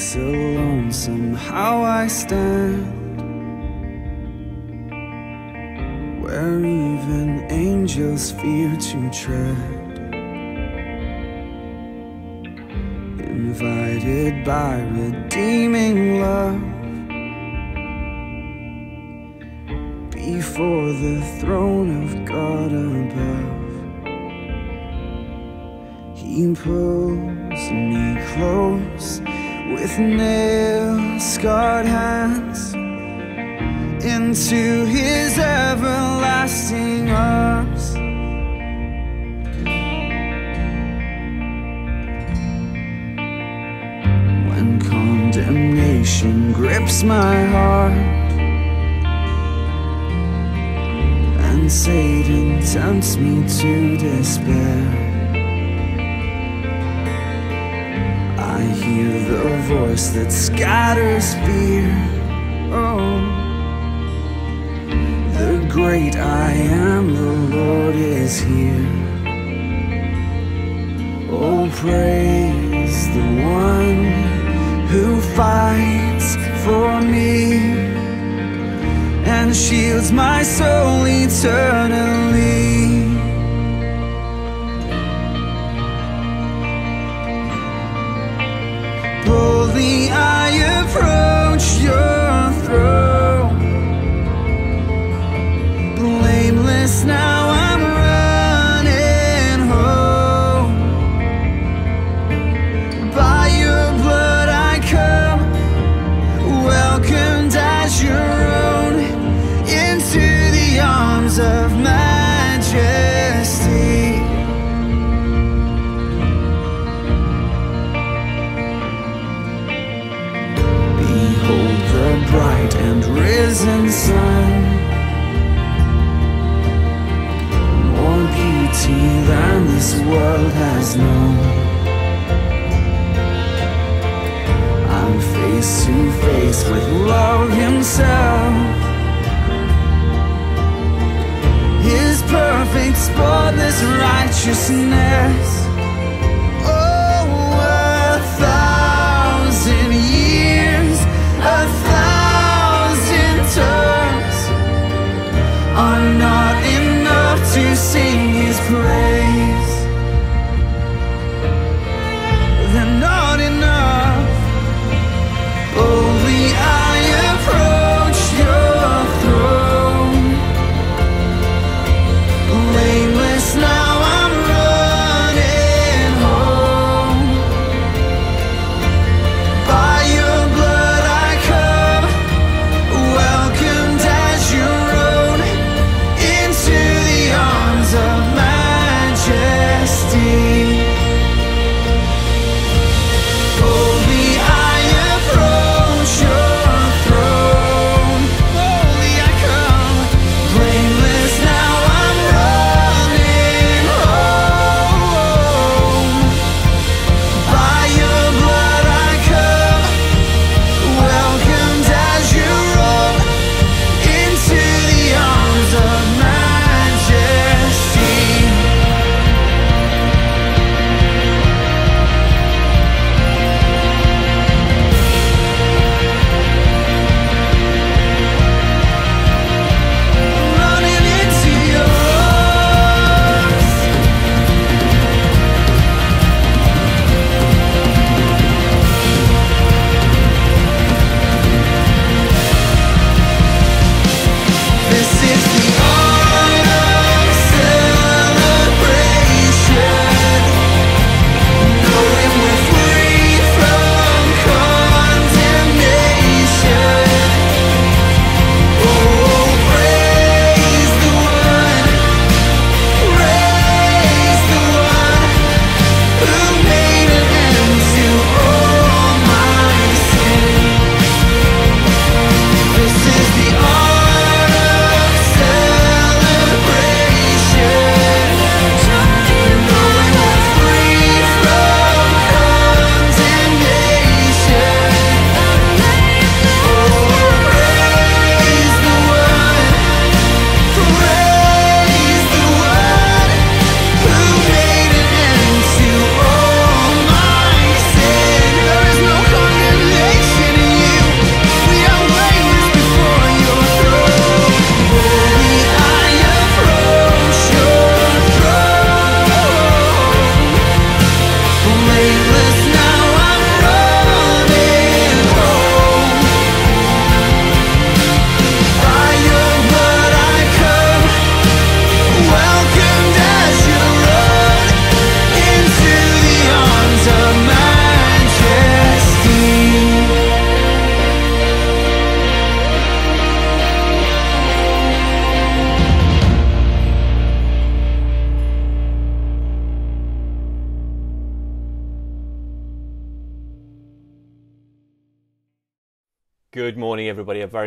By lonesome how I stand. Where even angels fear to tread. Invited by redeeming love. Before the throne of God above. He pulls me close with nail scarred hands into his everlasting arms. When condemnation grips my heart and Satan tempts me to despair. Hear the voice that scatters fear. Oh, the great I am, the Lord is here. Oh, praise the one who fights for me and shields my soul eternally. Approach your throne. Blameless now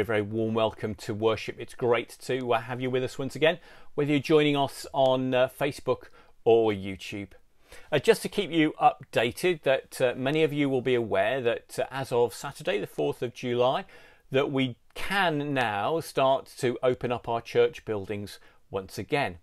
very, warm welcome to worship. It's great to uh, have you with us once again, whether you're joining us on uh, Facebook or YouTube. Uh, just to keep you updated, that uh, many of you will be aware that uh, as of Saturday, the 4th of July, that we can now start to open up our church buildings once again.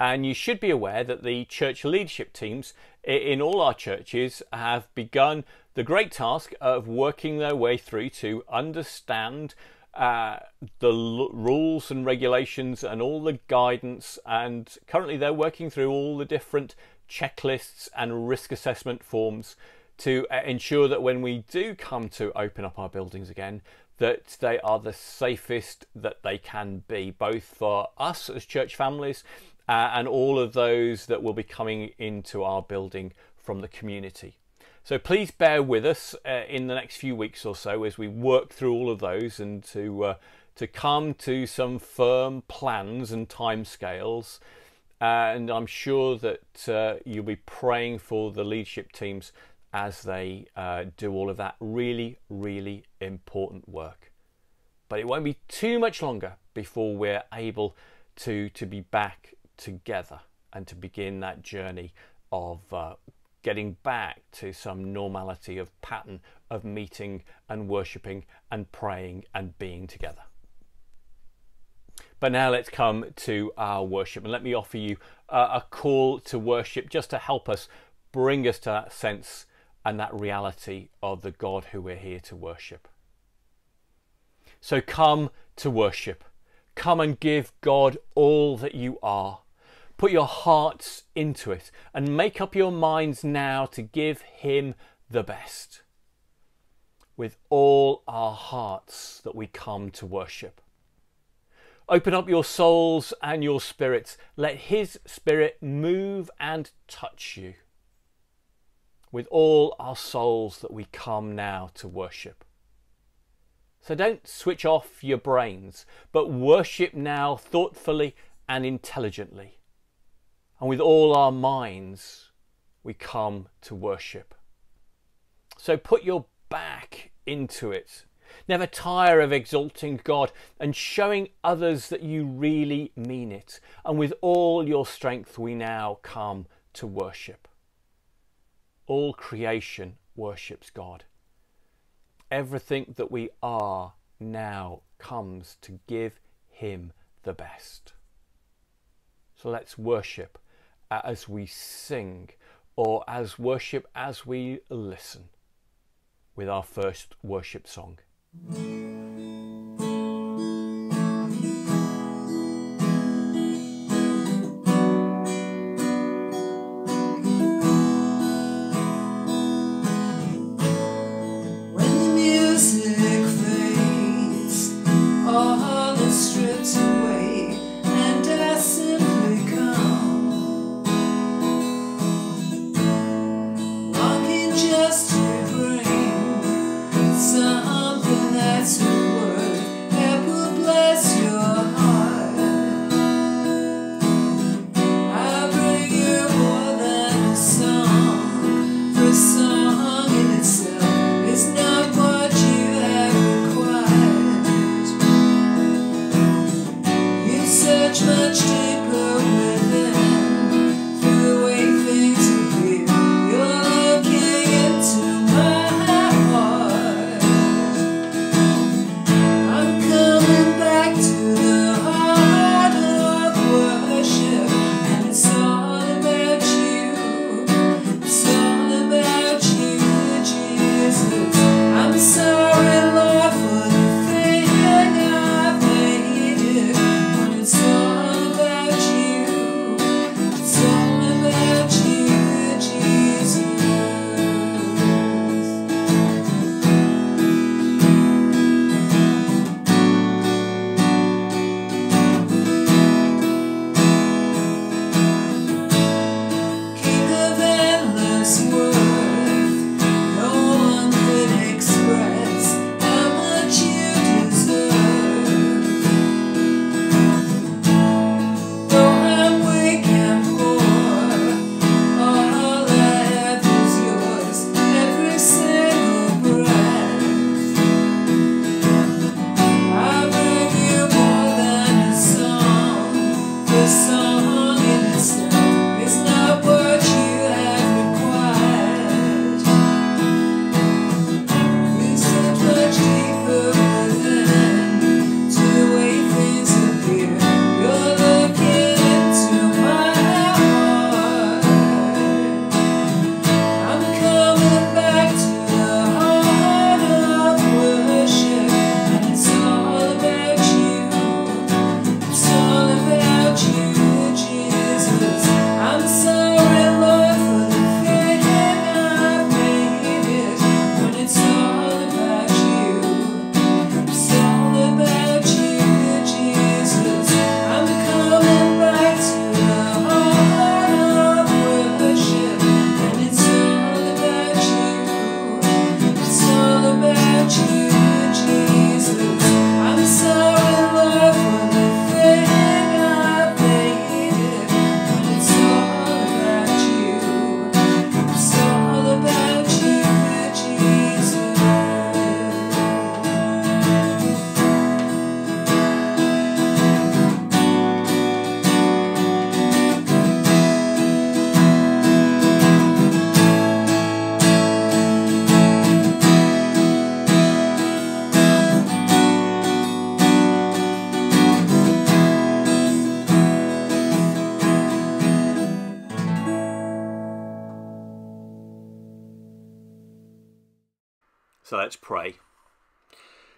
And you should be aware that the church leadership teams in all our churches have begun the great task of working their way through to understand uh, the l- rules and regulations and all the guidance. And currently, they're working through all the different checklists and risk assessment forms to uh, ensure that when we do come to open up our buildings again, that they are the safest that they can be, both for us as church families uh, and all of those that will be coming into our building from the community. So please bear with us uh, in the next few weeks or so as we work through all of those and to uh, to come to some firm plans and timescales. And I'm sure that uh, you'll be praying for the leadership teams as they uh, do all of that really, really important work. But it won't be too much longer before we're able to to be back together and to begin that journey of uh, getting back to some normality of pattern of meeting and worshipping and praying and being together. But now let's come to our worship and let me offer you uh, a call to worship just to help us bring us to that sense and that reality of the God who we're here to worship. So come to worship. Come and give God all that you are Put your hearts into it and make up your minds now to give Him the best. With all our hearts that we come to worship. Open up your souls and your spirits. Let His Spirit move and touch you. With all our souls that we come now to worship. So don't switch off your brains, but worship now thoughtfully and intelligently and with all our minds we come to worship. So put your back into it. Never tire of exalting God and showing others that you really mean it. And with all your strength, we now come to worship. All creation worships God. Everything that we are now comes to give Him the best. So let's worship as we sing or as worship as we listen with our first worship song.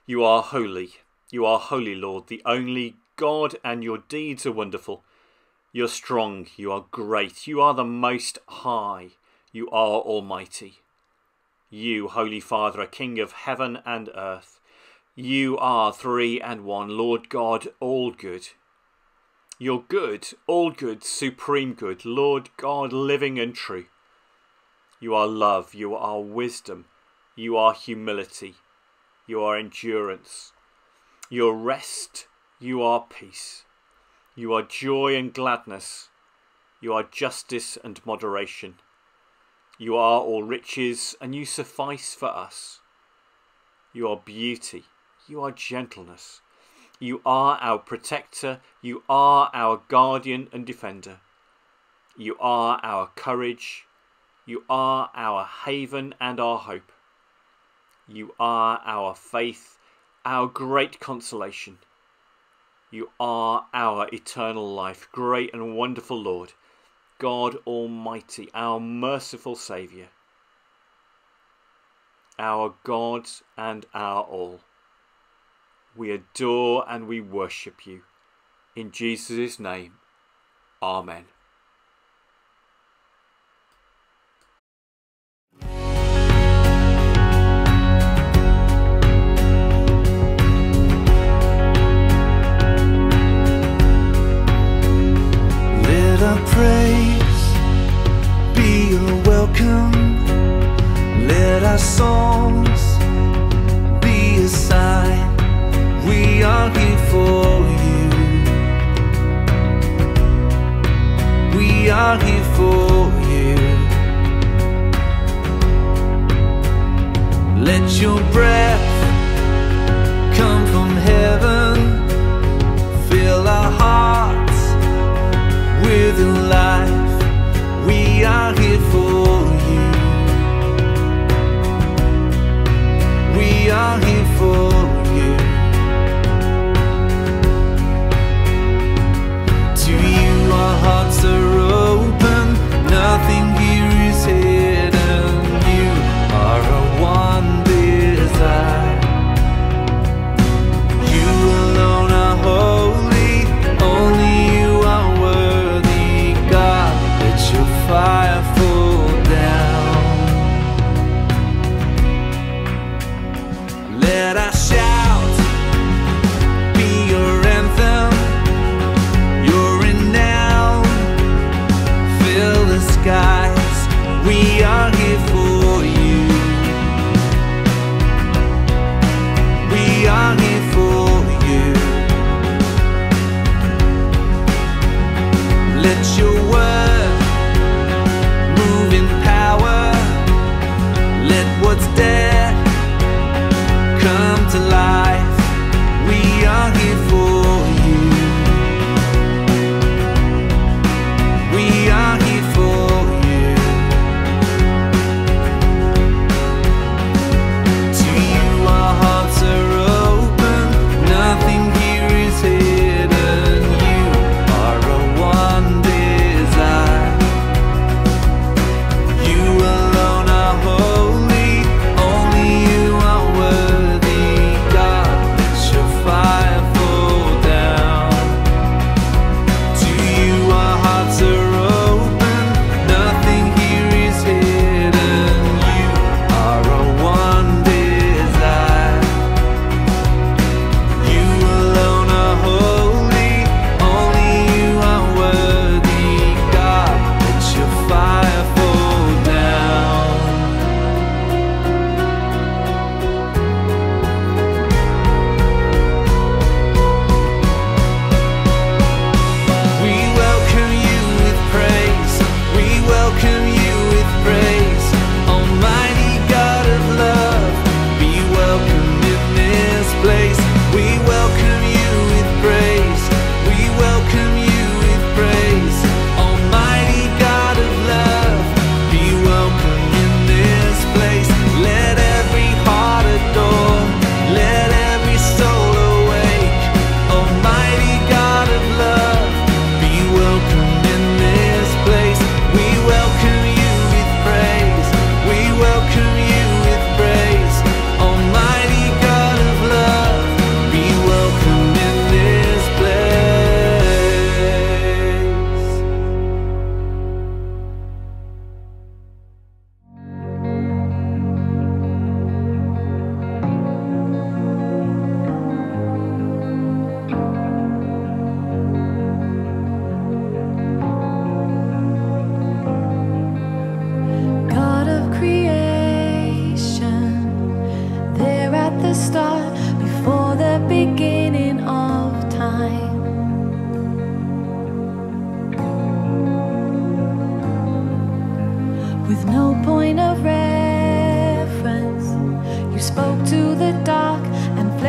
You are holy. You are holy, Lord, the only God, and your deeds are wonderful. You're strong. You are great. You are the most high. You are almighty. You, Holy Father, are King of heaven and earth. You are three and one, Lord God, all good. You're good, all good, supreme good, Lord God, living and true. You are love, you are wisdom, you are humility, you are endurance, you are rest, you are peace, you are joy and gladness, you are justice and moderation. You are all riches, and you suffice for us. You are beauty, you are gentleness, you are our protector, you are our guardian and defender. You are our courage, you are our haven and our hope. You are our faith, our great consolation. You are our eternal life, great and wonderful Lord, God Almighty, our merciful Saviour, our God and our all. We adore and we worship you. In Jesus' name, Amen.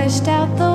Fleshed out the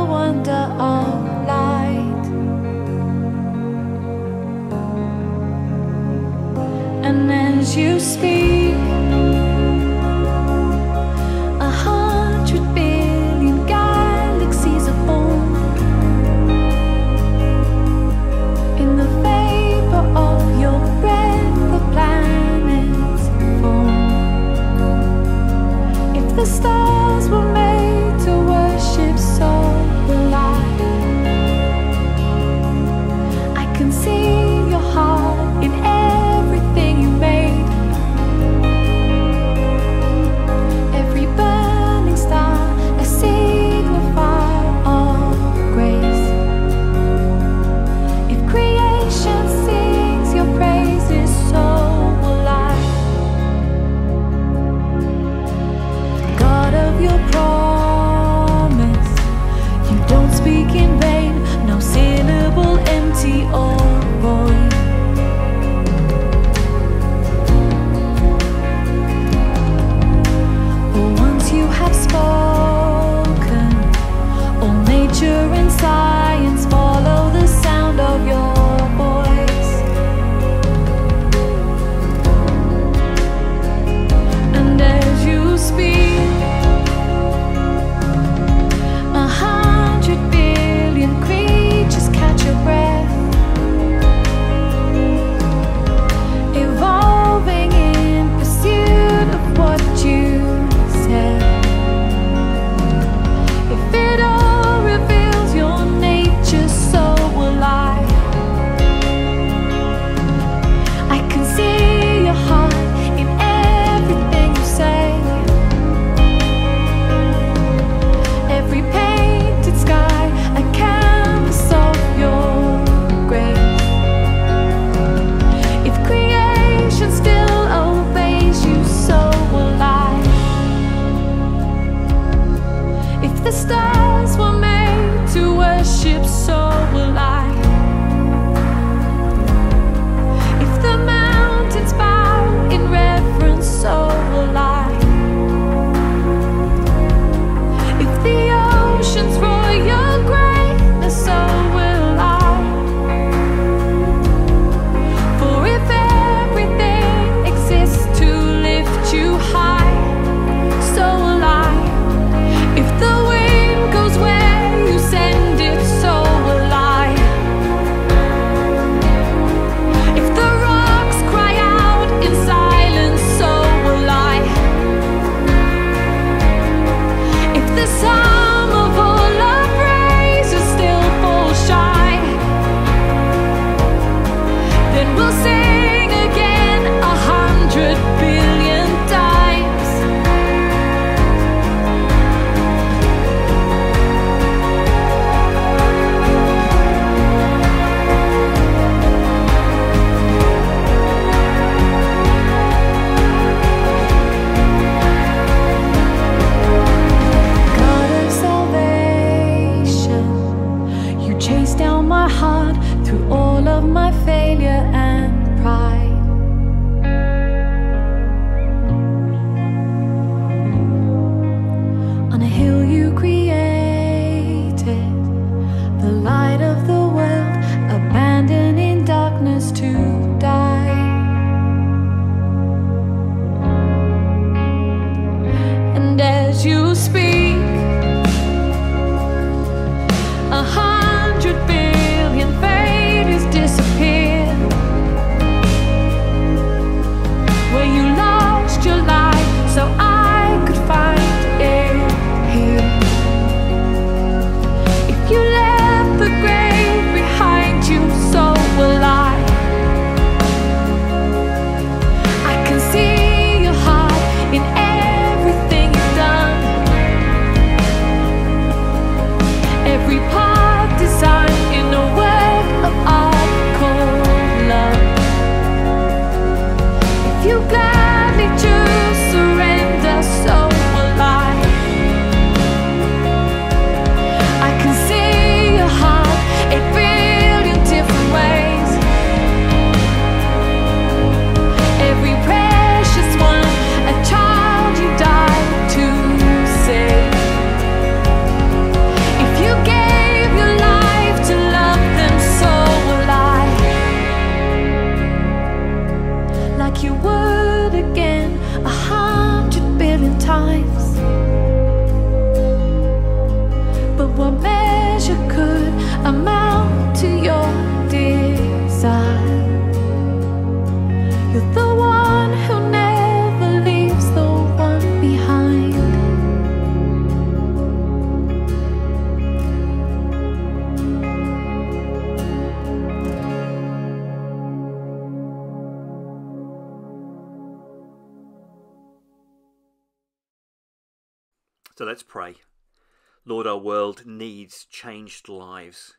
lives,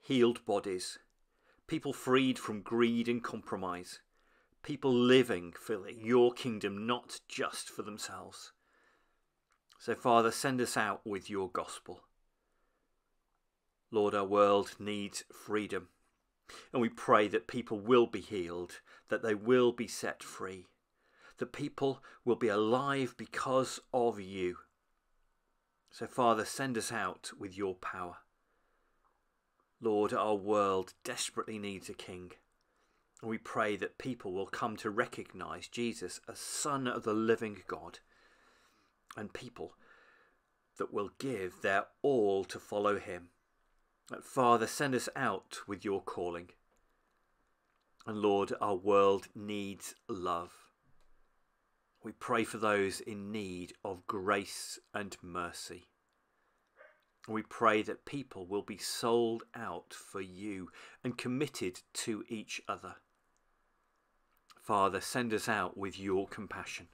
healed bodies, people freed from greed and compromise, people living for your kingdom, not just for themselves. So, Father, send us out with your gospel. Lord, our world needs freedom. And we pray that people will be healed, that they will be set free, that people will be alive because of you. So, Father, send us out with your power. Lord, our world desperately needs a king. And we pray that people will come to recognize Jesus as Son of the living God and people that will give their all to follow him. Father, send us out with your calling. And Lord, our world needs love. We pray for those in need of grace and mercy. We pray that people will be sold out for you and committed to each other. Father, send us out with your compassion.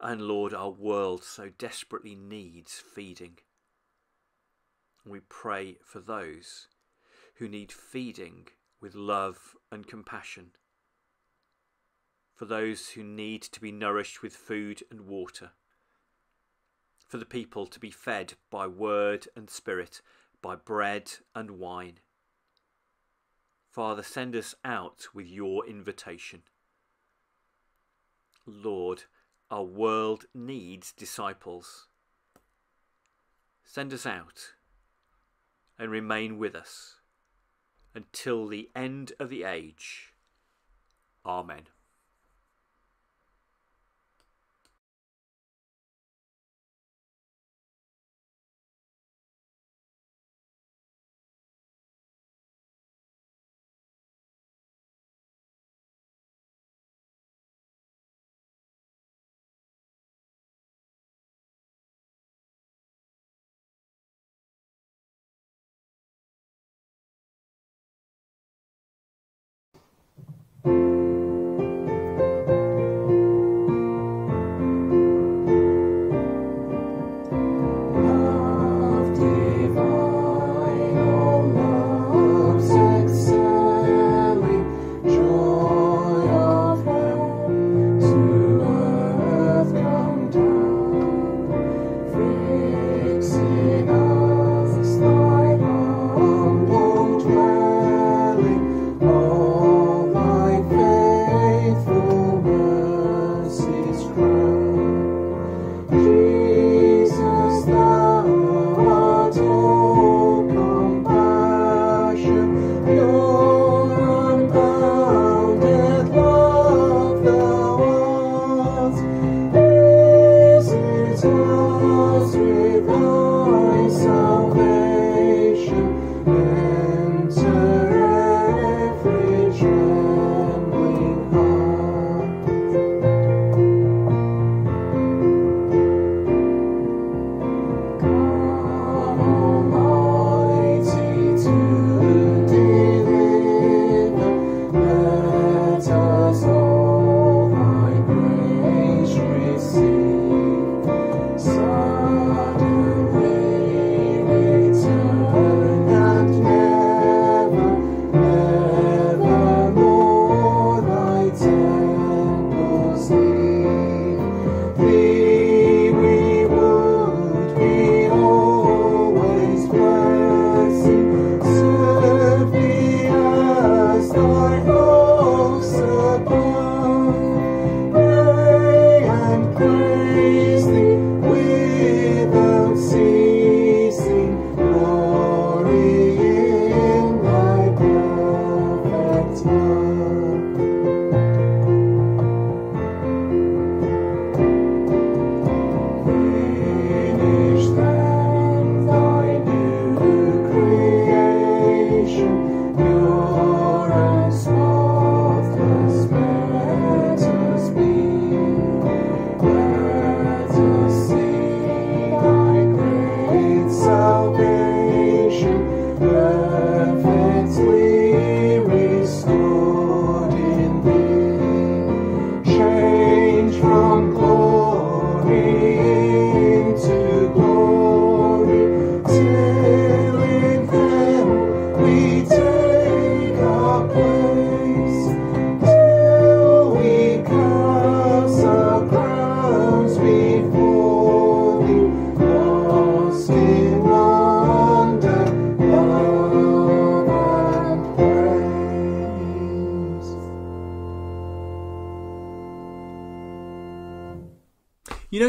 And Lord, our world so desperately needs feeding. We pray for those who need feeding with love and compassion for those who need to be nourished with food and water, for the people to be fed by word and spirit, by bread and wine. Father, send us out with your invitation. Lord, our world needs disciples. Send us out and remain with us until the end of the age. Amen.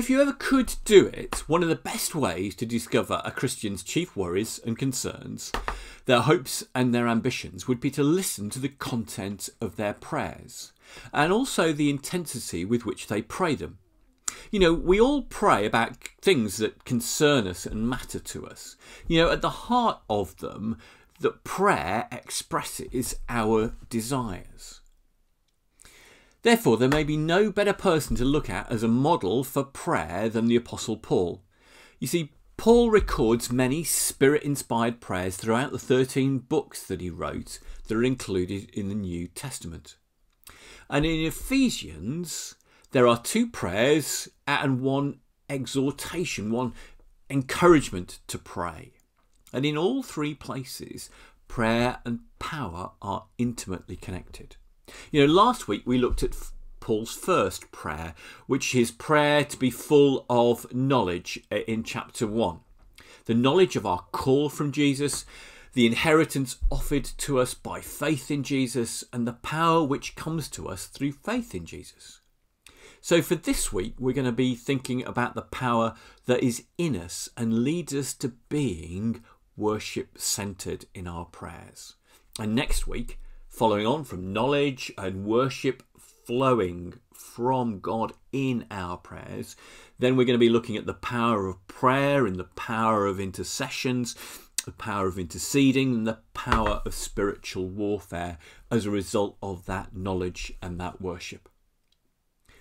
If you ever could do it, one of the best ways to discover a Christian's chief worries and concerns, their hopes and their ambitions, would be to listen to the content of their prayers and also the intensity with which they pray them. You know, we all pray about things that concern us and matter to us. You know, at the heart of them, that prayer expresses our desires. Therefore, there may be no better person to look at as a model for prayer than the Apostle Paul. You see, Paul records many spirit inspired prayers throughout the 13 books that he wrote that are included in the New Testament. And in Ephesians, there are two prayers and one exhortation, one encouragement to pray. And in all three places, prayer and power are intimately connected. You know, last week we looked at Paul's first prayer, which is prayer to be full of knowledge uh, in chapter 1. The knowledge of our call from Jesus, the inheritance offered to us by faith in Jesus, and the power which comes to us through faith in Jesus. So, for this week, we're going to be thinking about the power that is in us and leads us to being worship centered in our prayers. And next week, following on from knowledge and worship flowing from God in our prayers, then we're going to be looking at the power of prayer and the power of intercessions, the power of interceding, and the power of spiritual warfare as a result of that knowledge and that worship.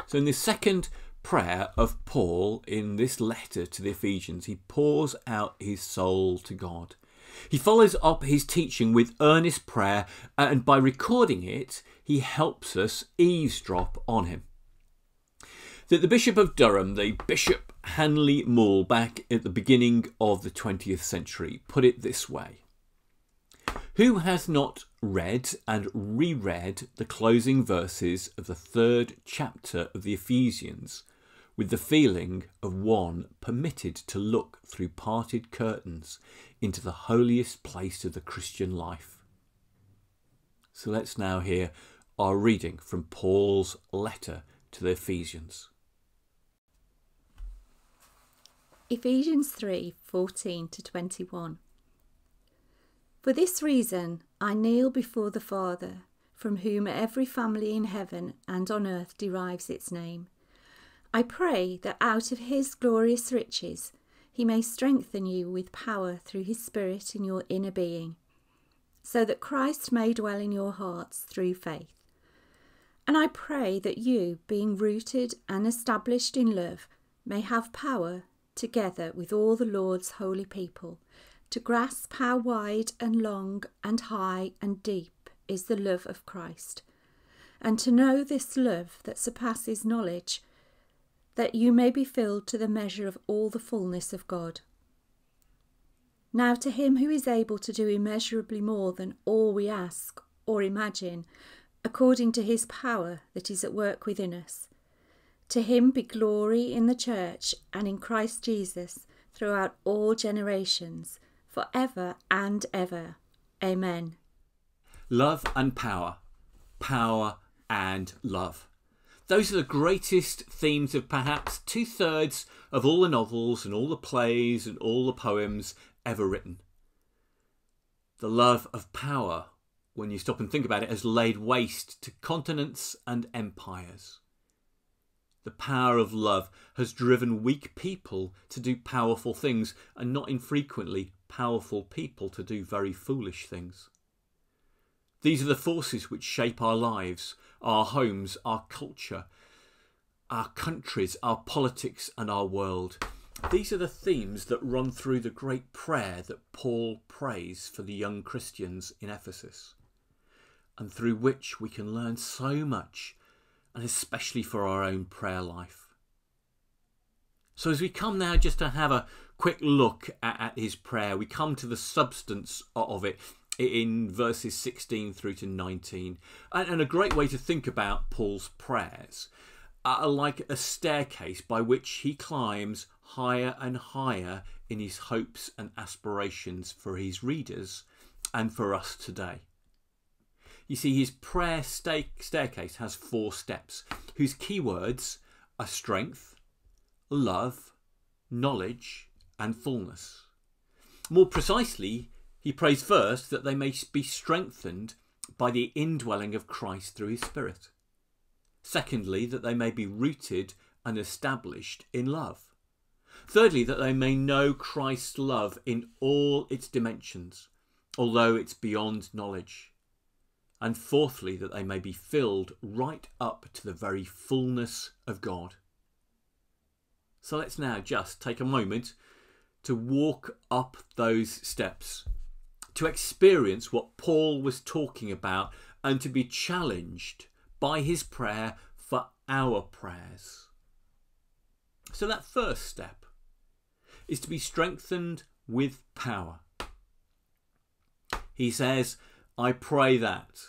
So, in the second prayer of Paul in this letter to the Ephesians, he pours out his soul to God. He follows up his teaching with earnest prayer, uh, and by recording it, he helps us eavesdrop on him. That the Bishop of Durham, the Bishop Handley Moule, back at the beginning of the 20th century, put it this way Who has not read and reread the closing verses of the third chapter of the Ephesians with the feeling of one permitted to look through parted curtains into the holiest place of the Christian life? So let's now hear our reading from Paul's letter to the Ephesians. Ephesians 3 14 to 21. For this reason I kneel before the Father, from whom every family in heaven and on earth derives its name. I pray that out of his glorious riches he may strengthen you with power through his Spirit in your inner being, so that Christ may dwell in your hearts through faith. And I pray that you, being rooted and established in love, may have power, together with all the Lord's holy people, to grasp how wide and long and high and deep is the love of Christ, and to know this love that surpasses knowledge, that you may be filled to the measure of all the fullness of God. Now, to him who is able to do immeasurably more than all we ask or imagine, according to his power that is at work within us, to him be glory in the church and in Christ Jesus throughout all generations, for ever and ever. Amen. Love and power. Power and love. Those are the greatest themes of perhaps two thirds of all the novels and all the plays and all the poems ever written. The love of power, when you stop and think about it, has laid waste to continents and empires. The power of love has driven weak people to do powerful things, and not infrequently, powerful people to do very foolish things. These are the forces which shape our lives, our homes, our culture, our countries, our politics, and our world. These are the themes that run through the great prayer that Paul prays for the young Christians in Ephesus, and through which we can learn so much, and especially for our own prayer life. So, as we come now just to have a quick look at, at his prayer, we come to the substance of it in verses 16 through to 19. And, and a great way to think about Paul's prayers are like a staircase by which he climbs higher and higher in his hopes and aspirations for his readers and for us today. You see, his prayer sta- staircase has four steps, whose keywords are strength, love, knowledge, and fullness. More precisely, he prays first that they may be strengthened by the indwelling of Christ through his Spirit. Secondly, that they may be rooted and established in love. Thirdly, that they may know Christ's love in all its dimensions, although it's beyond knowledge. And fourthly, that they may be filled right up to the very fullness of God. So let's now just take a moment to walk up those steps, to experience what Paul was talking about, and to be challenged by his prayer for our prayers. So, that first step is to be strengthened with power. He says, I pray that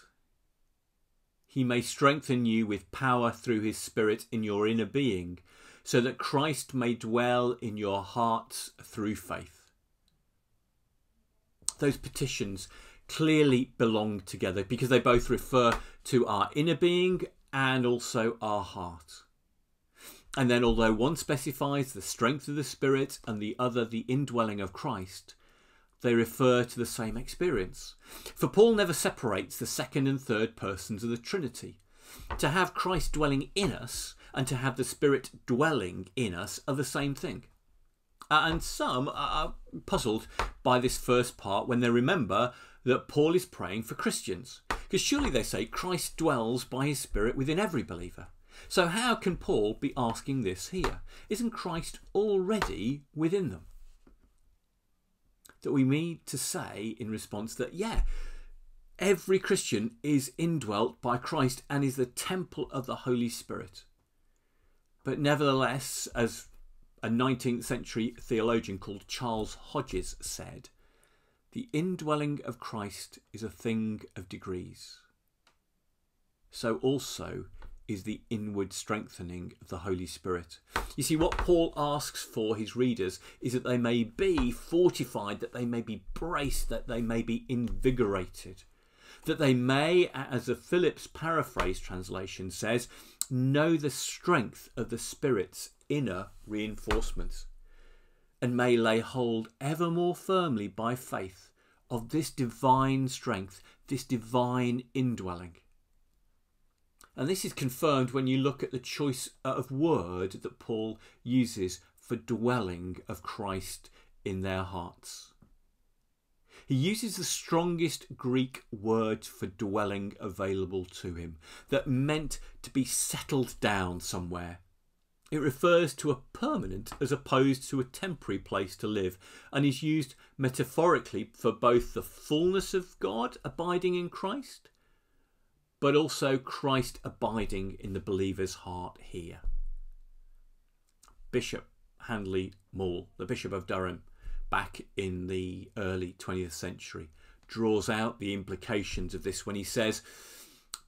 he may strengthen you with power through his Spirit in your inner being, so that Christ may dwell in your hearts through faith. Those petitions clearly belong together because they both refer to our inner being and also our heart. And then, although one specifies the strength of the Spirit and the other the indwelling of Christ, they refer to the same experience. For Paul never separates the second and third persons of the Trinity. To have Christ dwelling in us and to have the Spirit dwelling in us are the same thing. Uh, and some are puzzled by this first part when they remember that Paul is praying for Christians. Because surely they say Christ dwells by his Spirit within every believer. So how can Paul be asking this here? Isn't Christ already within them? That we need to say in response that, yeah, every Christian is indwelt by Christ and is the temple of the Holy Spirit. But nevertheless, as a 19th century theologian called Charles Hodges said, the indwelling of Christ is a thing of degrees. So also is the inward strengthening of the Holy Spirit. You see, what Paul asks for his readers is that they may be fortified, that they may be braced, that they may be invigorated, that they may, as the Phillips paraphrase translation says, know the strength of the Spirit's inner reinforcements, and may lay hold ever more firmly by faith of this divine strength, this divine indwelling. And this is confirmed when you look at the choice of word that Paul uses for dwelling of Christ in their hearts. He uses the strongest Greek word for dwelling available to him, that meant to be settled down somewhere. It refers to a permanent as opposed to a temporary place to live, and is used metaphorically for both the fullness of God abiding in Christ but also Christ abiding in the believer's heart here. Bishop Handley Moule, the Bishop of Durham, back in the early 20th century, draws out the implications of this when he says,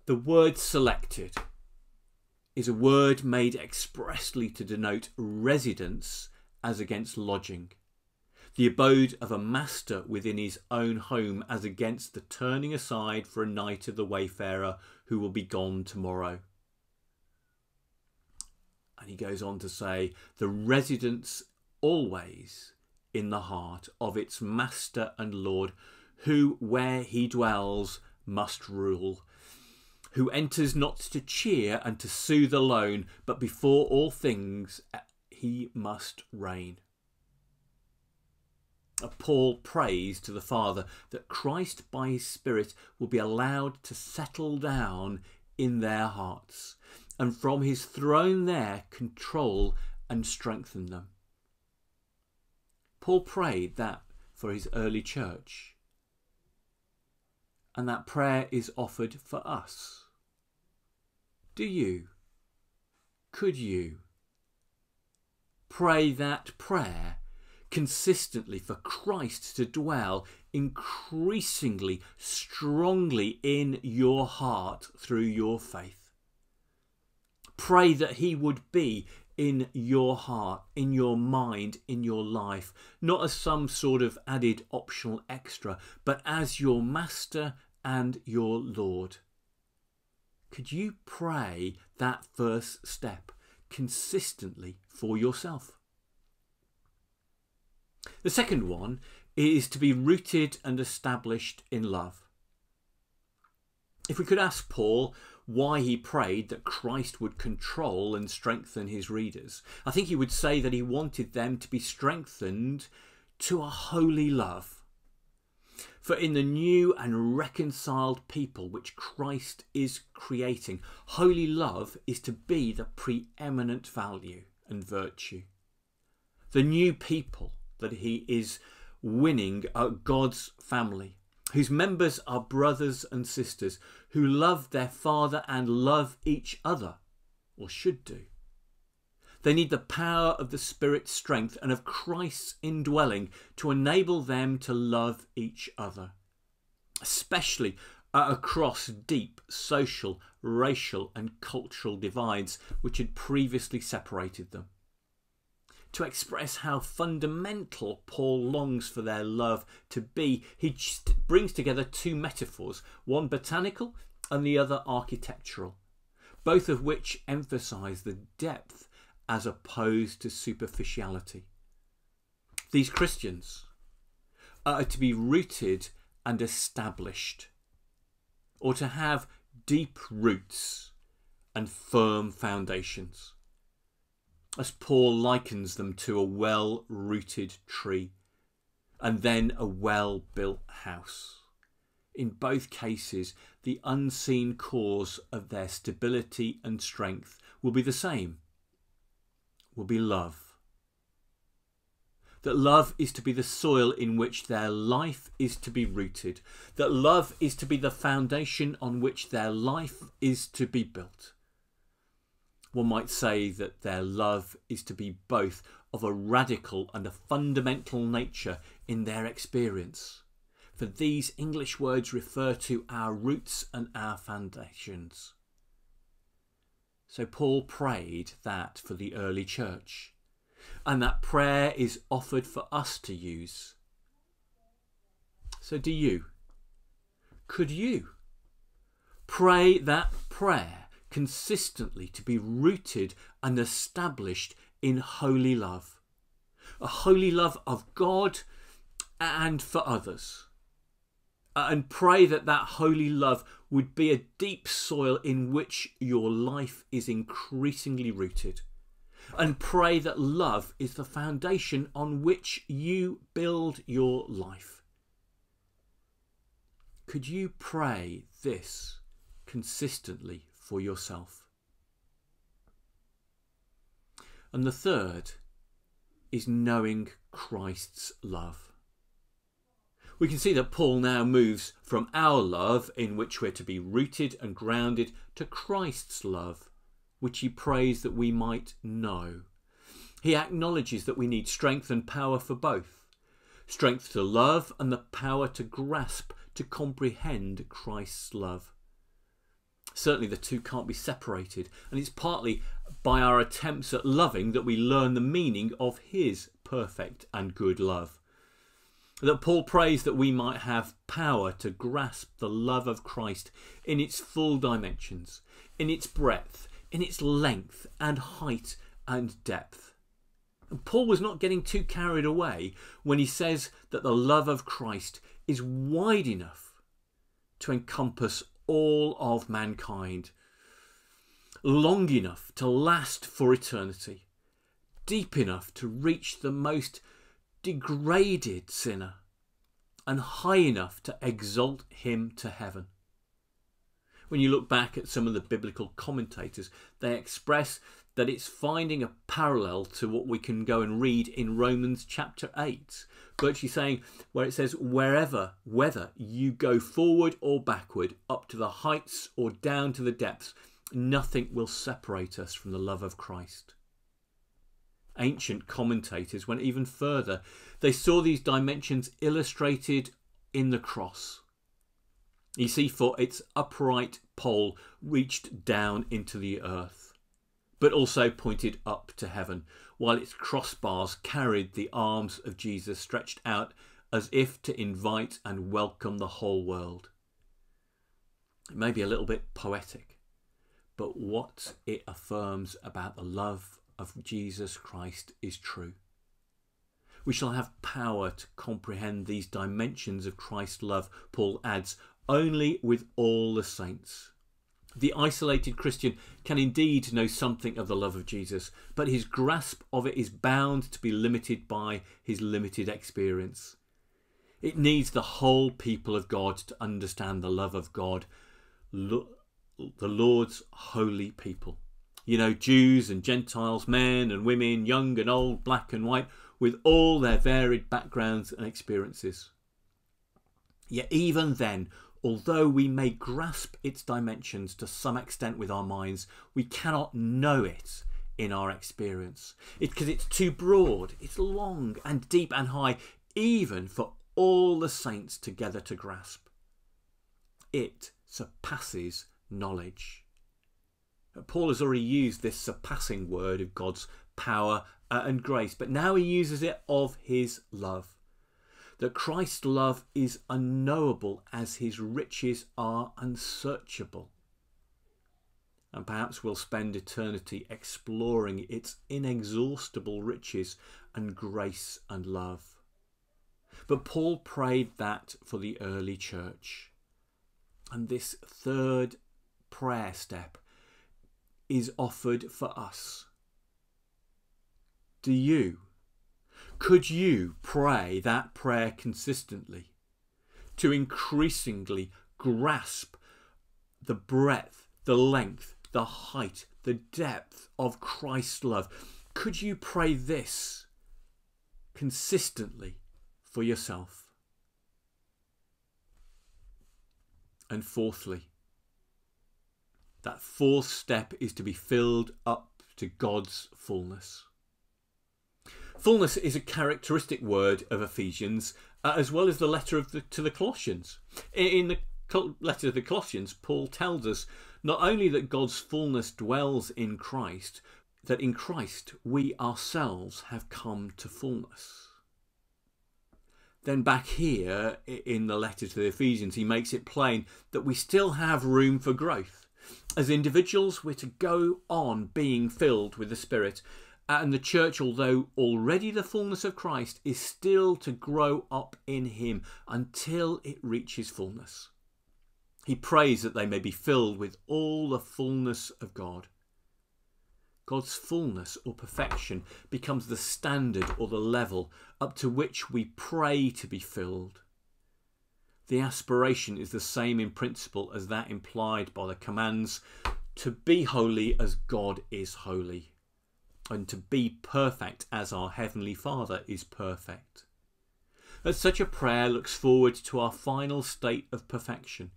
The word selected is a word made expressly to denote residence as against lodging the abode of a master within his own home as against the turning aside for a night of the wayfarer who will be gone tomorrow. And he goes on to say, the residence always in the heart of its master and lord, who where he dwells must rule, who enters not to cheer and to soothe alone, but before all things eh, he must reign. Paul prays to the Father that Christ by his Spirit will be allowed to settle down in their hearts and from his throne there control and strengthen them. Paul prayed that for his early church. And that prayer is offered for us. Do you, could you, pray that prayer consistently for Christ to dwell increasingly strongly in your heart through your faith. Pray that He would be in your heart, in your mind, in your life, not as some sort of added optional extra, but as your Master and your Lord. Could you pray that first step consistently for yourself? The second one is to be rooted and established in love. If we could ask Paul why he prayed that Christ would control and strengthen his readers, I think he would say that he wanted them to be strengthened to a holy love. For in the new and reconciled people which Christ is creating, holy love is to be the preeminent value and virtue. The new people that he is winning are God's family, whose members are brothers and sisters who love their father and love each other, or should do. They need the power of the Spirit's strength and of Christ's indwelling to enable them to love each other, especially across deep social, racial, and cultural divides which had previously separated them. To express how fundamental Paul longs for their love to be, he brings together two metaphors, one botanical and the other architectural, both of which emphasize the depth as opposed to superficiality. These Christians are to be rooted and established, or to have deep roots and firm foundations, as Paul likens them to a well rooted tree and then a well built house. In both cases, the unseen cause of their stability and strength will be the same will be love. That love is to be the soil in which their life is to be rooted. That love is to be the foundation on which their life is to be built. One might say that their love is to be both of a radical and a fundamental nature in their experience. For these English words refer to our roots and our foundations. So Paul prayed that for the early church. And that prayer is offered for us to use. So do you? Could you pray that prayer consistently to be rooted and established in holy love? A holy love of God and for others uh, and pray that that holy love would be a deep soil in which your life is increasingly rooted. And pray that love is the foundation on which you build your life. Could you pray this consistently for yourself? And the third is knowing Christ's love we can see that Paul now moves from our love, in which we're to be rooted and grounded, to Christ's love, which he prays that we might know. He acknowledges that we need strength and power for both strength to love and the power to grasp, to comprehend Christ's love. Certainly, the two can't be separated, and it's partly by our attempts at loving that we learn the meaning of His perfect and good love that Paul prays that we might have power to grasp the love of Christ in its full dimensions, in its breadth, in its length and height and depth. And Paul was not getting too carried away when he says that the love of Christ is wide enough to encompass all of mankind, long enough to last for eternity, deep enough to reach the most degraded sinner and high enough to exalt him to heaven. When you look back at some of the biblical commentators, they express that it's finding a parallel to what we can go and read in Romans chapter 8, virtually saying, where it says, wherever, whether you go forward or backward, up to the heights or down to the depths, nothing will separate us from the love of Christ. Ancient commentators went even further. They saw these dimensions illustrated in the cross. You see, for its upright pole reached down into the earth, but also pointed up to heaven, while its crossbars carried the arms of Jesus stretched out as if to invite and welcome the whole world. It may be a little bit poetic, but what it affirms about the love of Jesus Christ is true. We shall have power to comprehend these dimensions of Christ's love, Paul adds, only with all the saints. The isolated Christian can indeed know something of the love of Jesus, but his grasp of it is bound to be limited by his limited experience. It needs the whole people of God to understand the love of God, the Lord's holy people. You know, Jews and Gentiles, men and women, young and old, black and white, with all their varied backgrounds and experiences. Yet, even then, although we may grasp its dimensions to some extent with our minds, we cannot know it in our experience. Because it's too broad, it's long and deep and high, even for all the saints together to grasp. It surpasses knowledge. Paul has already used this surpassing word of God's power uh, and grace, but now he uses it of his love. That Christ's love is unknowable as his riches are unsearchable. And perhaps we'll spend eternity exploring its inexhaustible riches and grace and love. But Paul prayed that for the early church. And this third prayer step is offered for us. Do you? Could you pray that prayer consistently to increasingly grasp the breadth, the length, the height, the depth of Christ's love? Could you pray this consistently for yourself? And fourthly, that fourth step is to be filled up to God's fullness. Fullness is a characteristic word of Ephesians, uh, as well as the letter of the, to the Colossians. In the letter to the Colossians, Paul tells us not only that God's fullness dwells in Christ, that in Christ we ourselves have come to fullness. Then, back here in the letter to the Ephesians, he makes it plain that we still have room for growth. As individuals, we're to go on being filled with the Spirit and the church, although already the fullness of Christ, is still to grow up in Him until it reaches fullness. He prays that they may be filled with all the fullness of God. God's fullness or perfection becomes the standard or the level up to which we pray to be filled. The aspiration is the same in principle as that implied by the commands to be holy as God is holy and to be perfect as our Heavenly Father is perfect. That such a prayer looks forward to our final state of perfection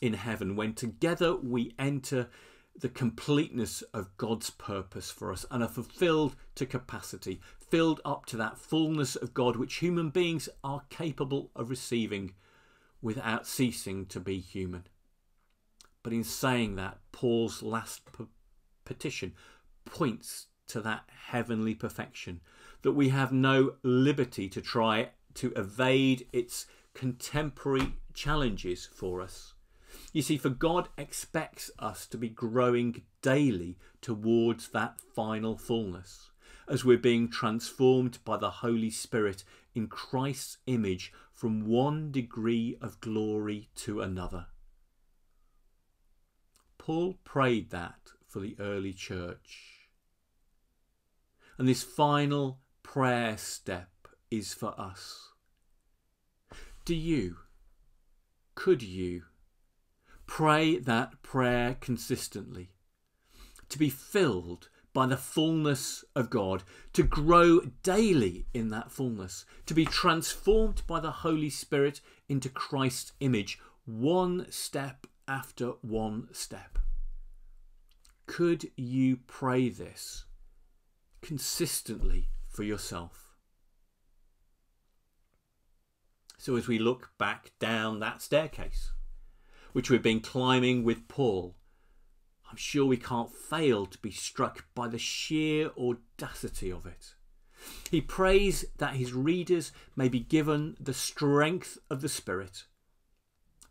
in heaven when together we enter the completeness of God's purpose for us and are fulfilled to capacity, filled up to that fullness of God which human beings are capable of receiving without ceasing to be human. But in saying that, Paul's last petition points to that heavenly perfection, that we have no liberty to try to evade its contemporary challenges for us. You see, for God expects us to be growing daily towards that final fullness as we're being transformed by the Holy Spirit in Christ's image from one degree of glory to another. Paul prayed that for the early church. And this final prayer step is for us. Do you, could you, pray that prayer consistently? To be filled by the fullness of God, to grow daily in that fullness, to be transformed by the Holy Spirit into Christ's image, one step after one step. Could you pray this consistently for yourself. So, as we look back down that staircase, which we've been climbing with Paul, I'm sure we can't fail to be struck by the sheer audacity of it. He prays that his readers may be given the strength of the Spirit,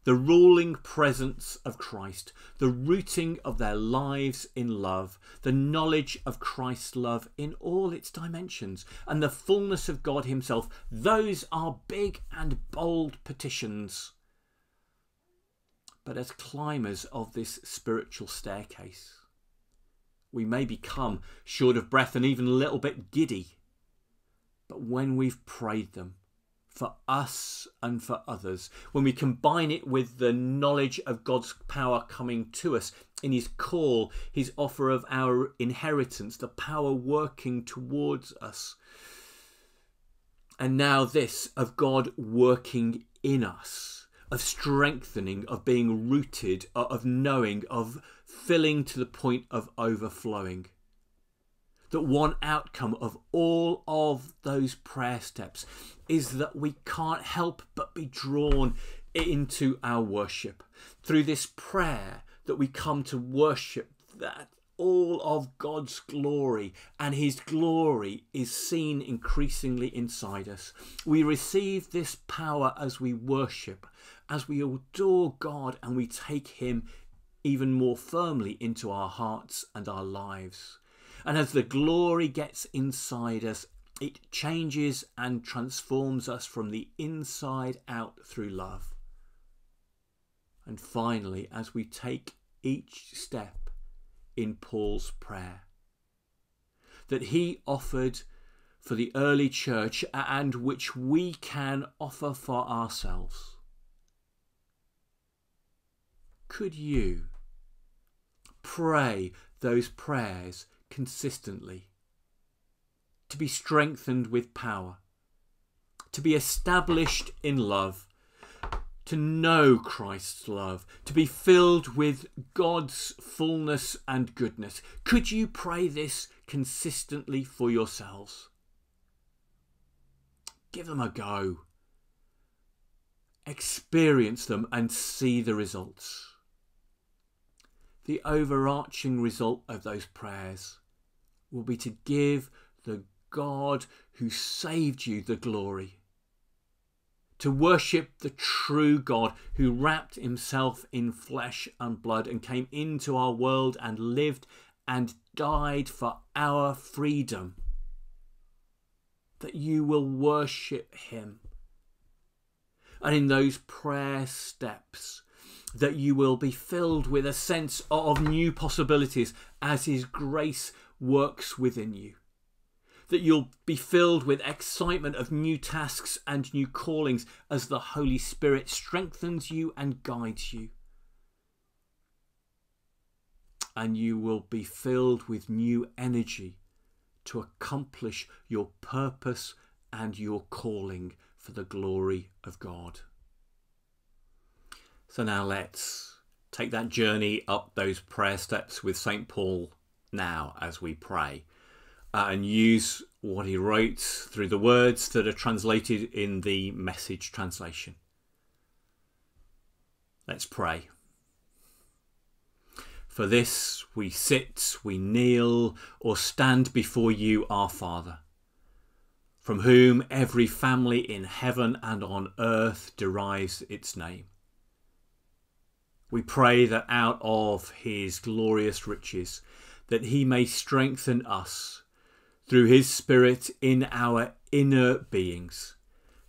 the ruling presence of Christ, the rooting of their lives in love, the knowledge of Christ's love in all its dimensions, and the fullness of God Himself. Those are big and bold petitions. But as climbers of this spiritual staircase, we may become short of breath and even a little bit giddy. But when we've prayed them for us and for others, when we combine it with the knowledge of God's power coming to us in His call, His offer of our inheritance, the power working towards us, and now this of God working in us, of strengthening, of being rooted, uh, of knowing, of filling to the point of overflowing that one outcome of all of those prayer steps is that we can't help but be drawn into our worship. Through this prayer, that we come to worship that all of God's glory and His glory is seen increasingly inside us. We receive this power as we worship, as we adore God and we take Him even more firmly into our hearts and our lives. And as the glory gets inside us, it changes and transforms us from the inside out through love. And finally, as we take each step in Paul's prayer, that he offered for the early church and which we can offer for ourselves. Could you pray those prayers consistently, to be strengthened with power, to be established in love, to know Christ's love, to be filled with God's fullness and goodness. Could you pray this consistently for yourselves? Give them a go. Experience them and see the results. The overarching result of those prayers will be to give the God who saved you the glory. To worship the true God who wrapped himself in flesh and blood and came into our world and lived and died for our freedom. That you will worship him. And in those prayer steps, that you will be filled with a sense of new possibilities as his grace works within you. That you'll be filled with excitement of new tasks and new callings as the Holy Spirit strengthens you and guides you. And you will be filled with new energy to accomplish your purpose and your calling for the glory of God. So now let's take that journey up those prayer steps with St. Paul now as we pray uh, and use what he wrote through the words that are translated in the message translation. Let's pray. For this we sit, we kneel, or stand before you, our Father, from whom every family in heaven and on earth derives its name. We pray that out of his glorious riches, that he may strengthen us through his Spirit in our inner beings,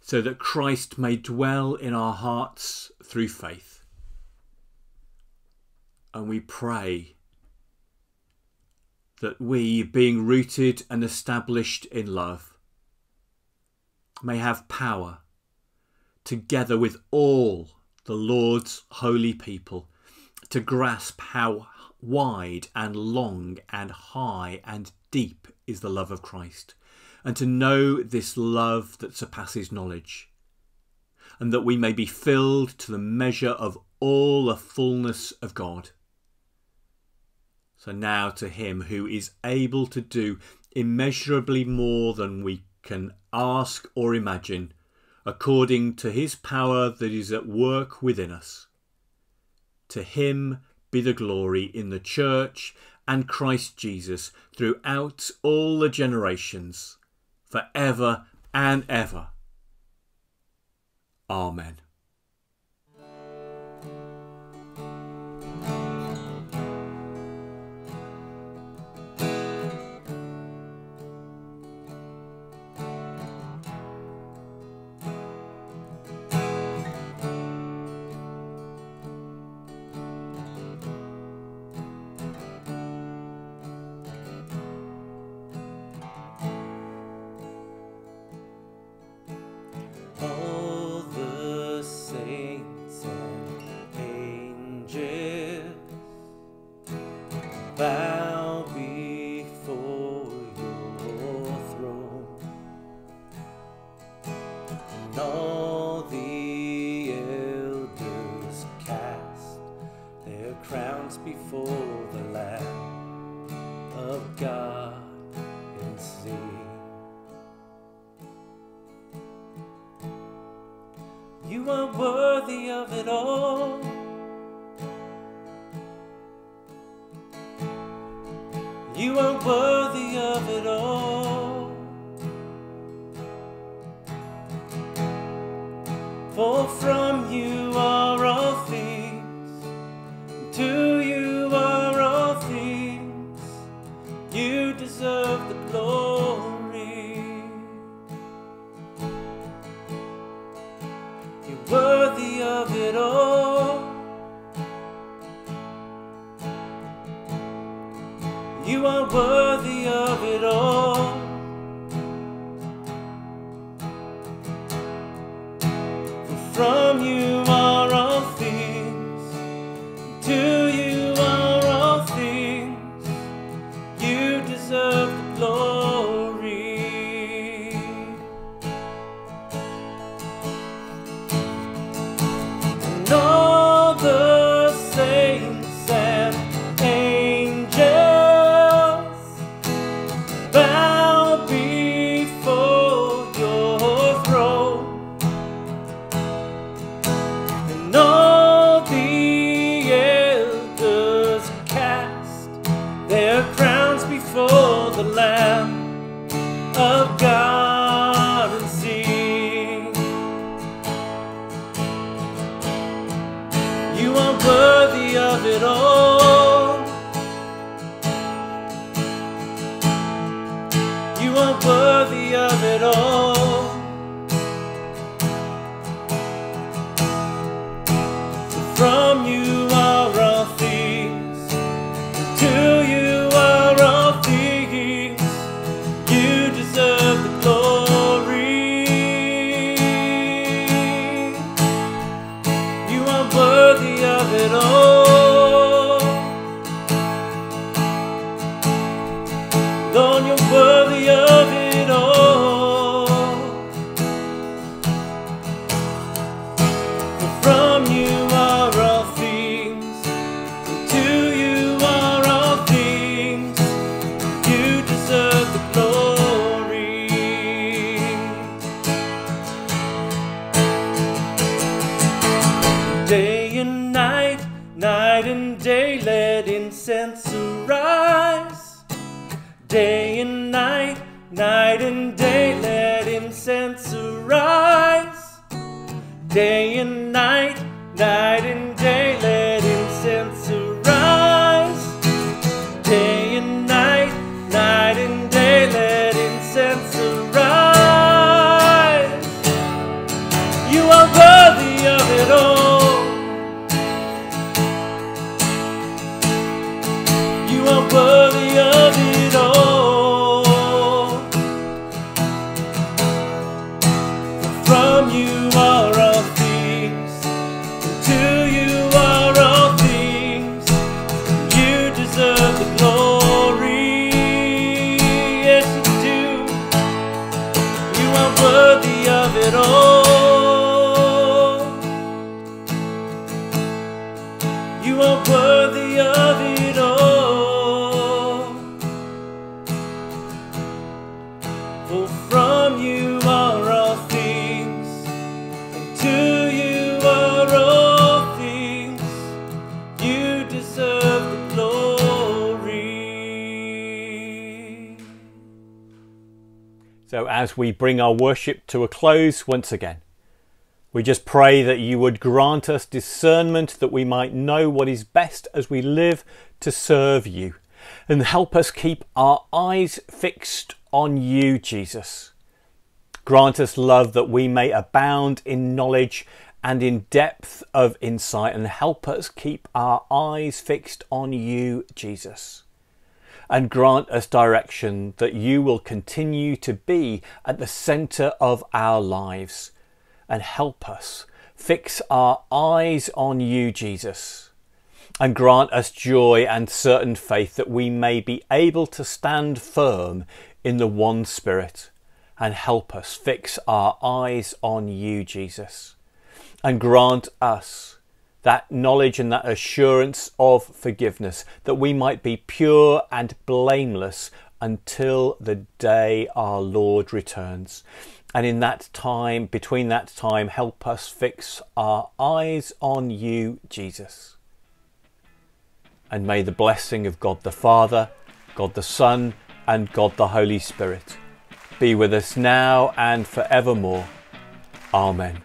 so that Christ may dwell in our hearts through faith. And we pray that we, being rooted and established in love, may have power, together with all the Lord's holy people, to grasp how wide and long and high and deep is the love of Christ, and to know this love that surpasses knowledge, and that we may be filled to the measure of all the fullness of God. So now to Him who is able to do immeasurably more than we can ask or imagine according to his power that is at work within us. To him be the glory in the church and Christ Jesus throughout all the generations, for ever and ever. Amen. As we bring our worship to a close once again. We just pray that you would grant us discernment that we might know what is best as we live to serve you and help us keep our eyes fixed on you, Jesus. Grant us love that we may abound in knowledge and in depth of insight and help us keep our eyes fixed on you, Jesus. And grant us direction that you will continue to be at the centre of our lives and help us fix our eyes on you, Jesus, and grant us joy and certain faith that we may be able to stand firm in the one Spirit and help us fix our eyes on you, Jesus, and grant us that knowledge and that assurance of forgiveness that we might be pure and blameless until the day our Lord returns. And in that time, between that time, help us fix our eyes on you, Jesus. And may the blessing of God the Father, God the Son, and God the Holy Spirit be with us now and forevermore. Amen.